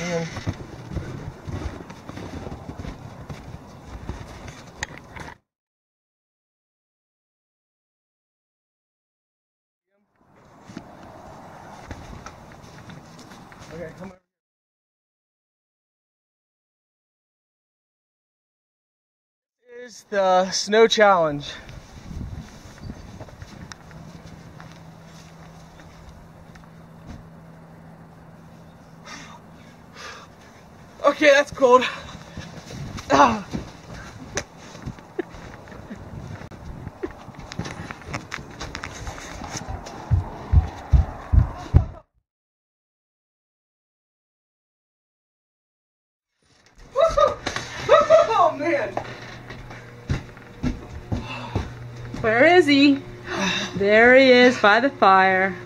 Man. Okay, come over. This is the snow challenge. Okay, that's cold. Ah. Oh! Where is he? There he is by the fire.